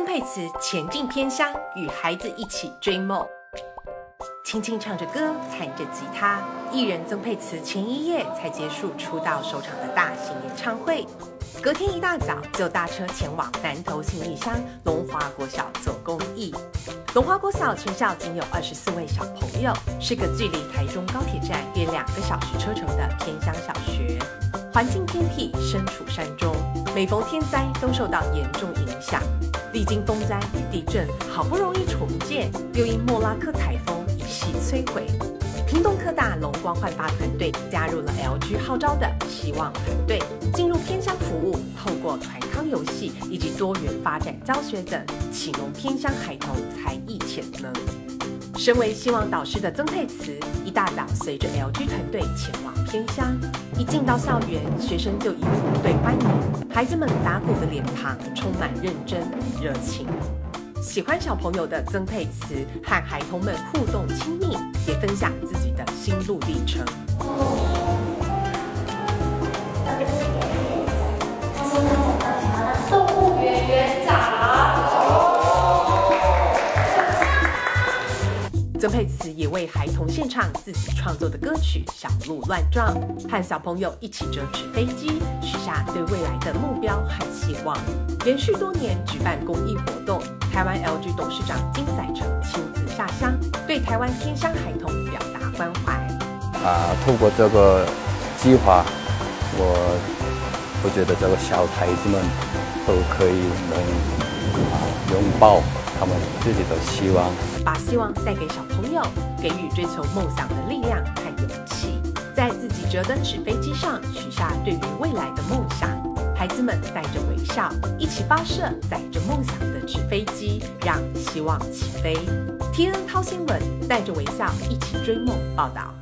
曾沛慈前进偏乡，与孩子一起追梦。轻轻唱着歌，弹着吉他，艺人曾沛慈前一夜才结束出道首场的大型演唱会，隔天一大早就搭车前往南投行李乡龙华国小做公益。龙华国小全校仅有二十四位小朋友，是个距离台中高铁站约两个小时车程的偏乡小学，环境偏僻，身处山中，每逢天灾都受到严重影响。历经风灾与地震，好不容易重建，又因莫拉克台风一系摧毁。屏东科大龙光焕发团队加入了 LG 号召的希望团队，进入偏乡服务，透过团康游戏以及多元发展教学等，启蒙偏乡孩童才艺潜能。身为希望导师的曾沛慈，一大早随着 LG 团队前往偏乡，一进到校园，学生就一副对欢迎。孩子们打鼓的脸庞充满认真热情。喜欢小朋友的曾沛慈和孩童们互动亲密，也分享自己的心路历程。曾沛慈也为孩童献唱自己创作的歌曲《小鹿乱撞》，和小朋友一起折纸飞机，许下对未来的目标和希望。连续多年举办公益活动，台湾 LG 董事长金载成亲自下乡，对台湾偏乡孩童表达关怀。啊，透过这个计划，我我觉得这个小孩子们都可以能啊拥抱。他们自己的希望，把希望带给小朋友，给予追求梦想的力量和勇气，在自己折的纸飞机上许下对于未来的梦想。孩子们带着微笑，一起发射载着梦想的纸飞机，让希望起飞。T N 掏新闻带着微笑一起追梦报道。